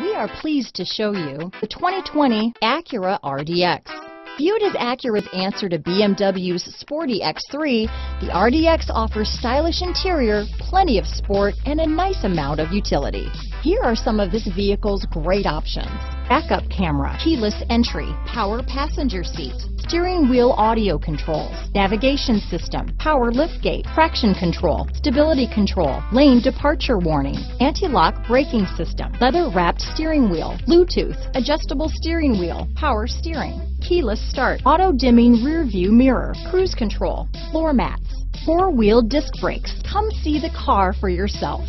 We are pleased to show you the 2020 Acura RDX. Viewed as Acura's answer to BMW's sporty X3, the RDX offers stylish interior, plenty of sport, and a nice amount of utility. Here are some of this vehicle's great options. Backup camera, keyless entry, power passenger seat, steering wheel audio controls, navigation system, power liftgate, traction control, stability control, lane departure warning, anti-lock braking system, leather wrapped steering wheel, Bluetooth, adjustable steering wheel, power steering, keyless start, auto dimming rear view mirror, cruise control, floor mats, four wheel disc brakes. Come see the car for yourself.